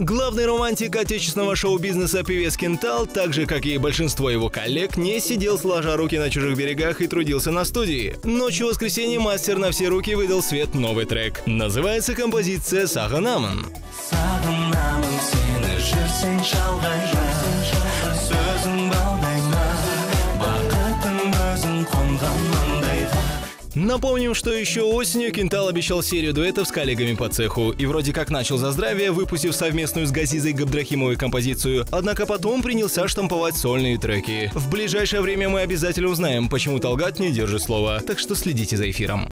Главный романтик отечественного шоу-бизнеса певец Кентал, так же, как и большинство его коллег, не сидел сложа руки на чужих берегах и трудился на студии. Ночью воскресенья мастер на все руки выдал свет новый трек. Называется композиция «Сағынамын». сағынамын сені жүрсең шалғайда сөзің балдайма бақыттың өзің қонған маңдайға Напомним, что еще осенью Кентал обещал серию дуэтов с коллегами по цеху и вроде как начал за здравие, выпустив совместную с Газизой Габдрахимовой композицию, однако потом принялся штамповать сольные треки. В ближайшее время мы обязательно узнаем, почему Талгат не держит слова, так что следите за эфиром.